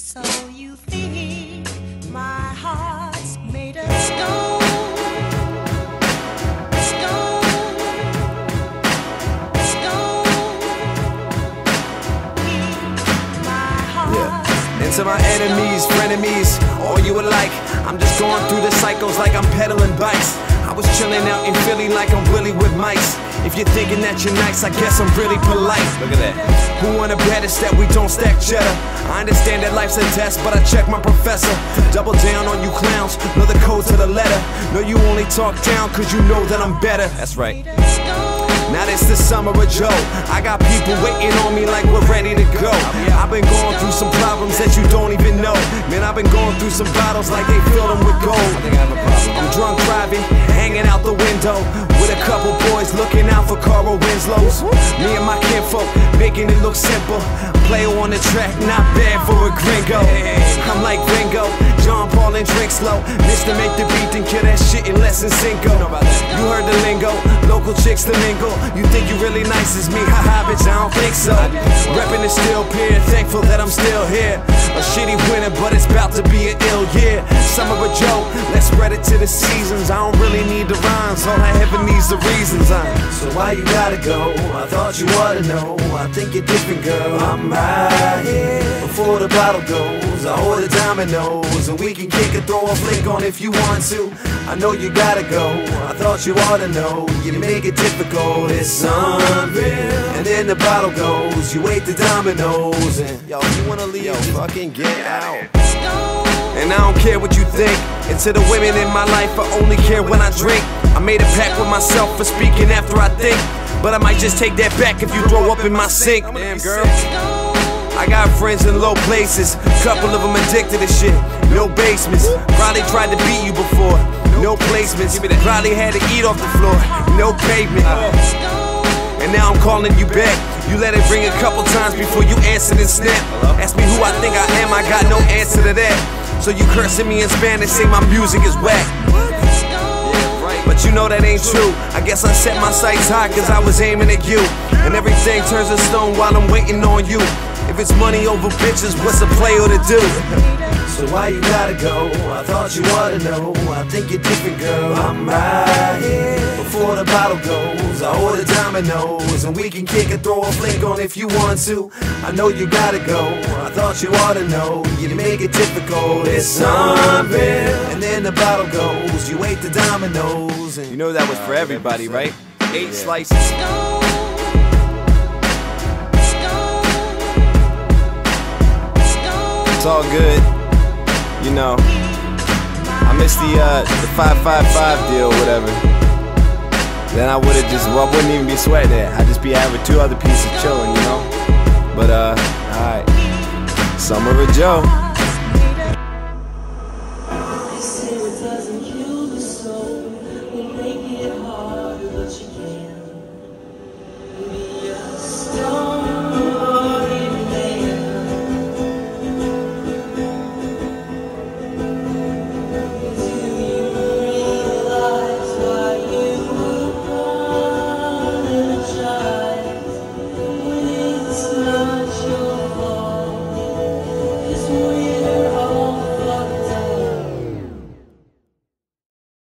So you think my heart's made of stone? Stone, stone. My heart's And to my enemies, frenemies, all you alike, I'm just going through the cycles like I'm pedaling bikes. I was chilling out in Philly like I'm Willie with mice. If you're thinking that you're nice, I guess I'm really polite. Look at that. Who wanna bet us that we don't stack cheddar? I understand that life's a test, but I check my professor. Double down on you clowns, know the code to the letter. Know you only talk down cause you know that I'm better. That's right. Now this the summer of Joe. I got people waiting on me like we're ready to go. I've been going through some problems that you don't even know. Man, I've been going through some battles like they filled them with gold. I think I have a problem. I'm drunk driving, hanging out the window with a couple boys looking out for Carl Winslow's. Mm-hmm. Me and my kinfolk making it look simple. Player on the track, not bad for a gringo. I'm like Ringo, John Paul drink slow. Mr. Make the beat and kill that shit in less than cinco. You heard the lingo, local chicks to mingle. You think you really nice as me? Haha, bitch, I don't think so. Reppin' the steel pier, thankful that I'm still here. A shitty winter, but it's about to be an ill year. Summer of joke, let's spread it to the seasons. I don't really need the rhymes, all I ever needs the reasons. I'm So why you gotta go? I thought you oughta know. I think you're different, girl. I'm right here before the bottle goes. I order Domino's and we can kick and throw a flick on if you want to. I know you gotta go. I thought you oughta know. You make it difficult. It's unreal. And then the bottle goes. You wait the Domino's and Yo, you wanna leave? Yo, fucking get out. And I don't care what you think. And to the women in my life, I only care when I drink. I made a pact with myself for speaking after I think. But I might just take that back if you throw up in my sink. Damn, girl. I got friends in low places, couple of them addicted to shit. No basements, probably tried to beat you before. No placements, probably had to eat off the floor. No pavement. And now I'm calling you back. You let it ring a couple times before you answered and snap. Ask me who I think I am, I got no answer to that. So you cursing me in Spanish, say my music is whack. But you know that ain't true. I guess I set my sights high cause I was aiming at you. And everything turns to stone while I'm waiting on you. If it's money over bitches, what's a player to do? So why you gotta go? I thought you oughta know. I think you're different, girl. I'm right here before the bottle goes. I order Domino's and we can kick and throw a flick on if you want to. I know you gotta go. I thought you oughta know. You make it difficult. It's unreal. And then the bottle goes. You ate the Domino's and You know that was for everybody, right? Eight slices. it's all good. You know, I missed the uh, the 555 deal, whatever. Then I would have just, well, I wouldn't even be sweating it. I'd just be having two other pieces chilling, you know. But uh, alright, summer of Joe.